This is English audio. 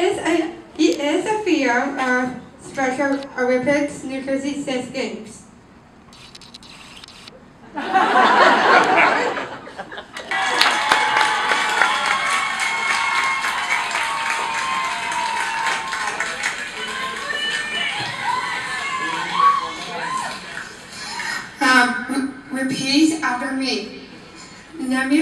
is eh, a, he is a field of Special Olympics New Jersey Six Games. Um, repeat after me. Name